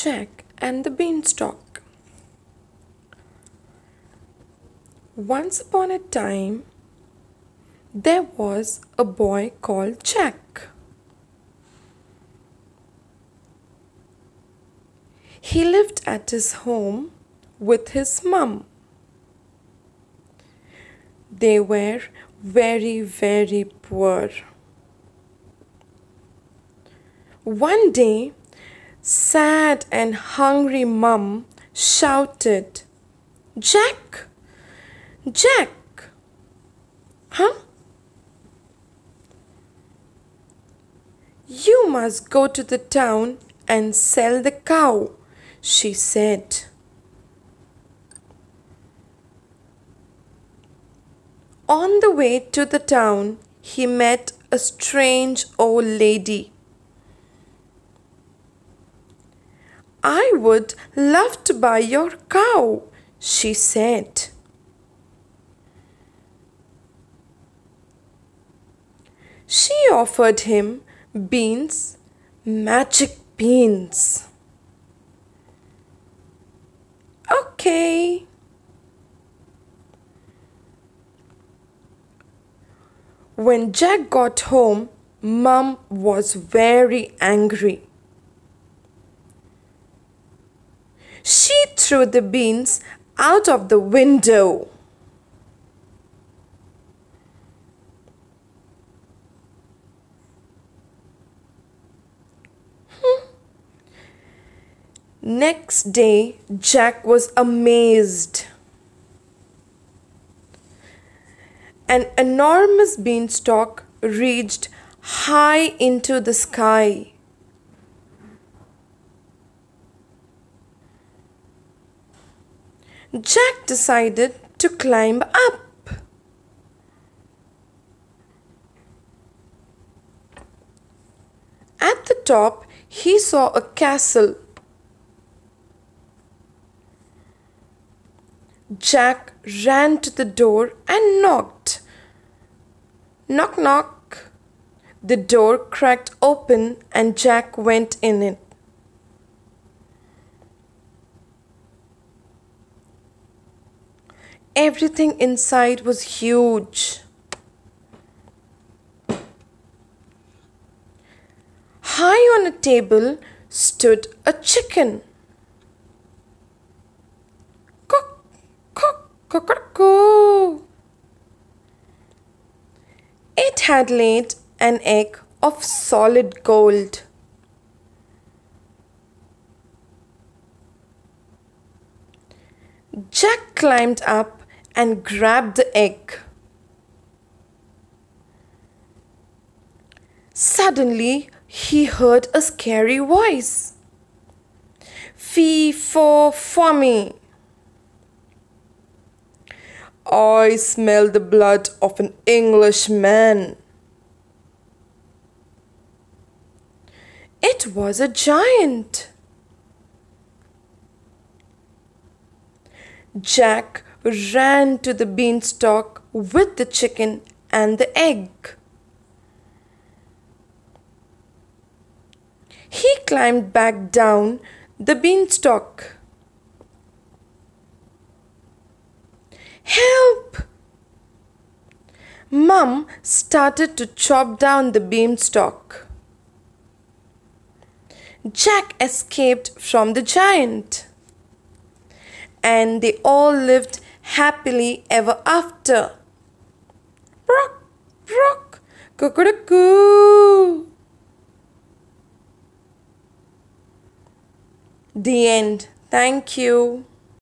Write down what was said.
Jack and the Beanstalk. Once upon a time, there was a boy called Jack. He lived at his home with his mum. They were very, very poor. One day, sad and hungry mum shouted, Jack! Jack! Huh? You must go to the town and sell the cow, she said. On the way to the town, he met a strange old lady. I would love to buy your cow, she said. She offered him beans, magic beans. Okay. When Jack got home, Mum was very angry. She threw the beans out of the window. Hmm. Next day, Jack was amazed. An enormous beanstalk reached high into the sky. Jack decided to climb up. At the top, he saw a castle. Jack ran to the door and knocked. Knock, knock. The door cracked open and Jack went in it. Everything inside was huge. High on a table stood a chicken. It had laid an egg of solid gold. Jack climbed up and grabbed the egg. Suddenly, he heard a scary voice. Fee for fummy. I smell the blood of an Englishman. It was a giant. Jack ran to the beanstalk with the chicken and the egg. He climbed back down the beanstalk. Help! Mum started to chop down the beanstalk. Jack escaped from the giant. And they all lived happily ever after. Brock, brock, cuckoo. The end. Thank you.